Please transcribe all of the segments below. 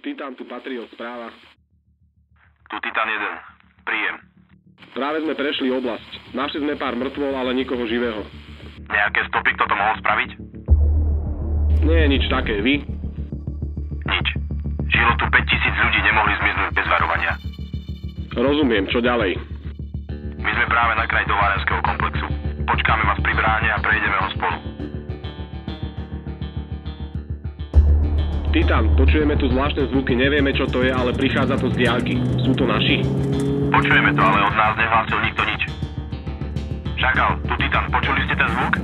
Titan tu Patriot správa. Tu Titan 1. Príjem. Práve sme prešli oblasť. Našli sme pár mŕtvol, ale nikoho živého. Nejaké stopy, kto to mohol spraviť? Nie nič také, vy? Nič. Žilo tu 5000 ľudí, nemohli zmiznúť bez varovania. Rozumiem, čo ďalej? My sme práve na kraj továrenského komplexu. Počkáme vás pri bráne a prejdeme ho spolu. Titan, počujeme tu zvláštne zvuky, nevieme čo to je, ale prichádza to z diálky. Sú to naši? Počujeme to, ale od nás nehlásil nikto nič. Šakal, tu Titan, počuli ste ten zvuk?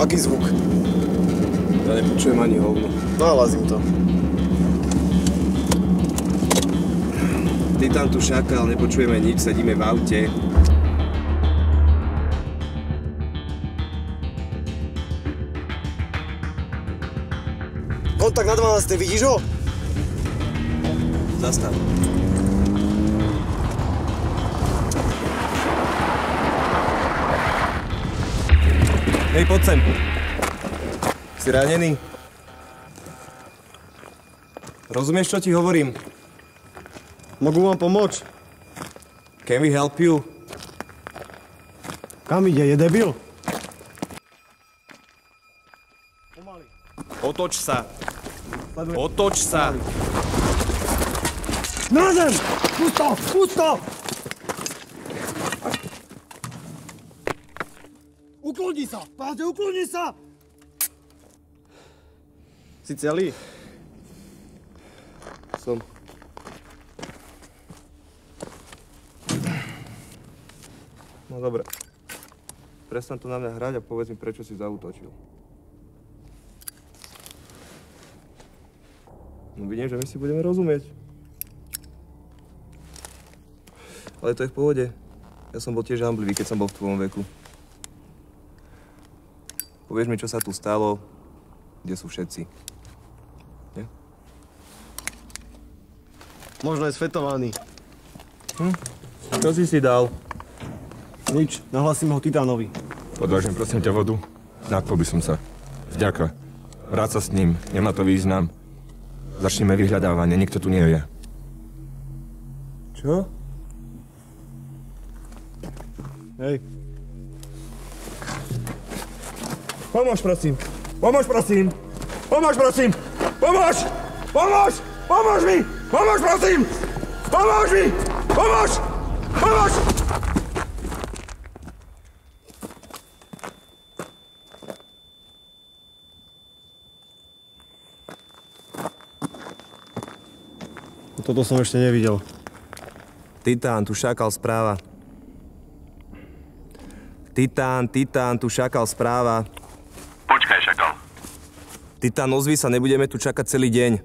Aký zvuk? Ja nepočujem ani hovno. Nalazím to. Titan tu šakal, nepočujeme nič, sedíme v aute. Kontakt na 12. Vidíš ho? Zastav. Hej, poď sem. Si ranený? Rozumieš, čo ti hovorím? Mogu vám pomôcť? Can we help you? Kam ide? Je debil? Otoč sa. Otoč sa. Na zem! Pust to! Pust to! Ukloni sa! Páde, ukloni sa! Si celý? Som. No dobre. Prestan tu na mňa hrať a povedz mi, prečo si zautočil. No vidím, že my si budeme rozumieť. Ale to je v pohode. Ja som bol tiež hamblivý, keď som bol v tvojom veku. Povieš mi, čo sa tu stalo, kde sú všetci. Nie? Možno je svetovaný. Čo si si dal? Nič, nahlasím ho Titánovi. Podvážem prosím ťa vodu. Nakol by som sa. Vďaka. Vráť sa s ním. Nemá to význam. Začneme vyhľadávanie. Nikto tu nie je. Čo? Hej. Pomôž, prosím. Pomôž, prosím. Pomôž, prosím. Pomôž! Pomôž! Pomôž mi! Pomôž, prosím! Pomôž mi! Pomôž! Pomôž! Toto som ešte nevidel. Titán, tu šakal správa. Titán, Titán, tu šakal správa. Počkaj, Šakal. Titán, ozvi sa, nebudeme tu čakať celý deň.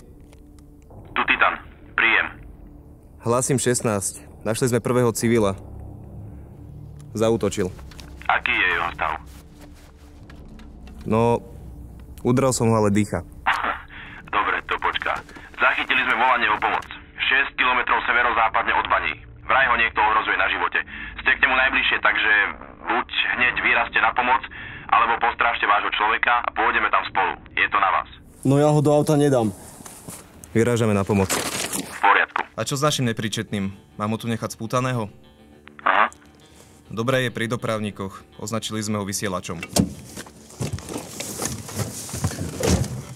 Tu Titan. Príjem. Hlasím 16. Našli sme prvého civila. Zautočil. Aký je jeho stav? No, udrel som ho, ale dýcha. Dobre, to počká. Zachytili sme volanie o pomoc. 6 kilometrov severozápadne od Baní. Vraj ho niekto ohrozuje na živote. Ste k nemu najbližšie, takže buď hneď vyrazte na pomoc, alebo postrážte vášho človeka a pôjdeme tam spolu. Je to na vás. No ja ho do auta nedám. Vyrážame na pomoc. V poriadku. A čo s našim nepríčetným? Mám ho tu nechať spútaného? Aha. Dobre je pri dopravníkoch. Označili sme ho vysielačom.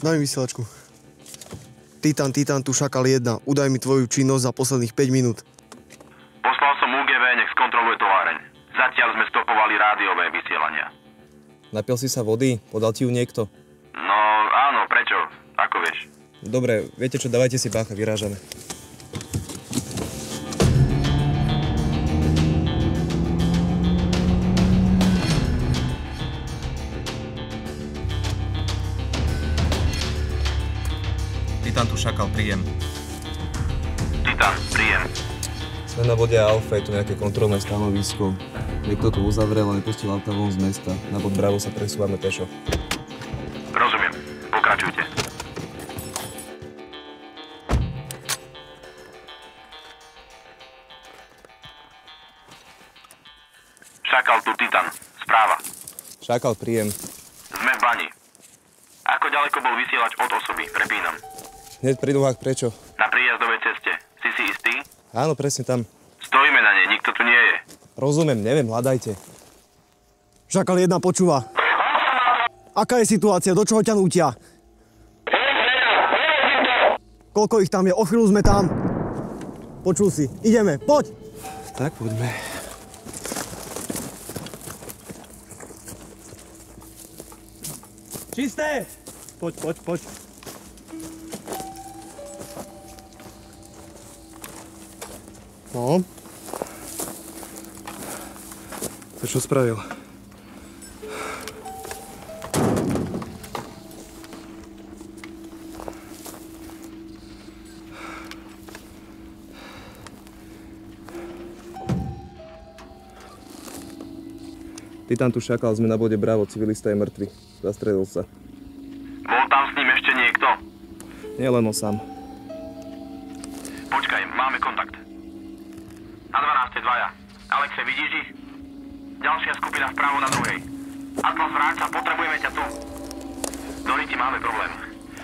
Daj mi vysielačku. Titan, Titan, tu šakal 1. Udaj mi tvoju činnosť za posledných 5 minút. Poslal som UGV, nech skontroluje továreň. Zatiaľ sme stopovali rádiové vysielania. Napil si sa vody? Podal ti ju niekto? No áno, prečo? Ako vieš? Dobre, viete čo, dávajte si pácha, vyrážame. Šakal, príjem. Titan, príjem. Sme na bode Alfa, je tu nejaké kontrolné stanovisko. Niekto tu uzavrel a nepustil auta von z mesta. Na bod Bravo sa presúvame pešo. Rozumiem. Pokračujte. Šakal tu Titan. Správa. Šakal, príjem. Sme v bani. Ako ďaleko bol vysielač od osoby? Prepínam. Hneď pri nohách, prečo? Na príjem ceste. Si si istý? Áno, presne tam. Stojíme na nej, nikto tu nie je. Rozumiem, neviem, hľadajte. Šakal jedna počúva. Aká je situácia? Do čoho ťa nútia? Koľko ich tam je? O chvíľu sme tam. Počul si. Ideme. Poď. Tak poďme. Čisté. Poď, poď, poď. No, To čo spravil? Titan tu šakal, sme na bode Bravo, civilista je mŕtvy. Zastrelil sa. Bol tam s ním ešte niekto? Nie len on sám. Počkaj, máme kontakt. Na 12. dvaja. Alexe, vidíš ich? Ďalšia skupina vpravo na druhej. Atlas, vráť sa, potrebujeme ťa tu. Do Riti máme problém.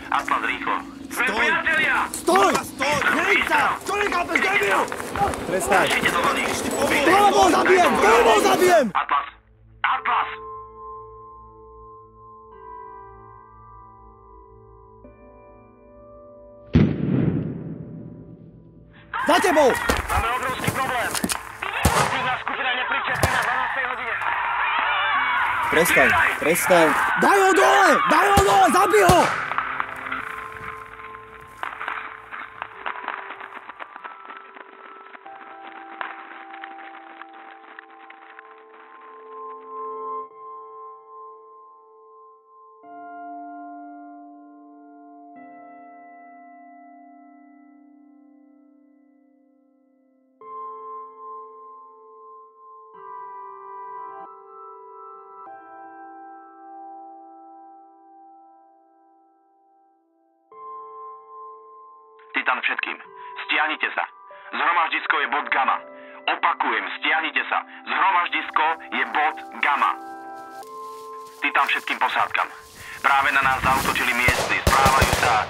Atlas, rýchlo. Sme priatelia! Stoj! Stoj! Neď sa! Čo nechápeš, debil? Prestaň! Do vody. Dlho zabijem! Dlho zabijem! Atlas! Atlas! Za tebou! Máme obrovský problém. Aktívna skupina nepríčetná na 12. hodine. Prestaň! Prestaň! Daj ho dole! Daj ho dole! Zabij ho! Titan všetkým. Stiahnite sa. Zhromaždisko je bod gamma. Opakujem, stiahnite sa. Zhromaždisko je bod gamma. Titan všetkým posádkam. Práve na nás zautočili miestni. Správajú sa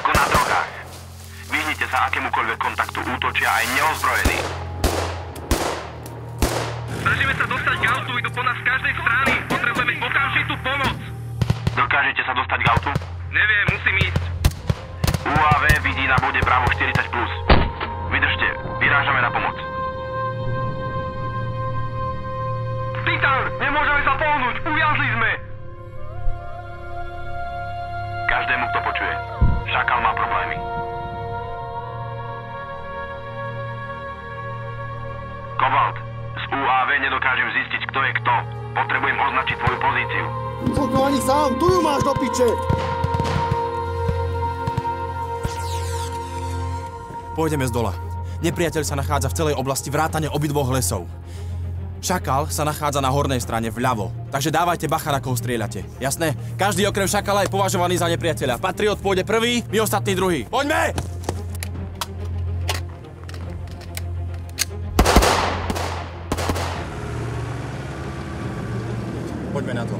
ako na drogách. Vyhnite sa akémukoľvek kontaktu. Útočia aj neozbrojení. Snažíme sa dostať k autu, idú po nás z každej strany. Potrebujeme okamžitú pomoc. Dokážete sa dostať k autu? Neviem, musím ísť. UAV vidí na bode Bravo 40+. Vydržte, vyrážame na pomoc. Titan, nemôžeme sa pohnúť, uviazli sme. Každému, kto počuje. Šakal má problémy. Kobalt, z UAV nedokážem zistiť, kto je kto. Potrebujem označiť tvoju pozíciu. Ani sám, tu ju máš do piče! Pôjdeme z dola. Nepriateľ sa nachádza v celej oblasti vrátane obidvoch lesov. Šakal sa nachádza na hornej strane vľavo, takže dávajte bacha, na koho strieľate. Jasné? Každý okrem Šakala je považovaný za nepriateľa. Patriot pôjde prvý, my ostatní druhý. Poďme! Poďme na to.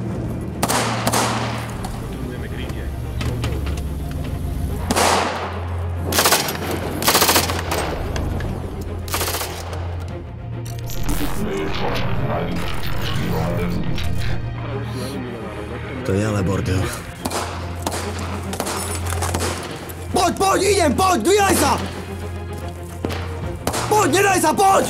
To je ale bordel. Poď, poď, idem, poď, dvíhaj sa! Poď, nedaj sa, poď!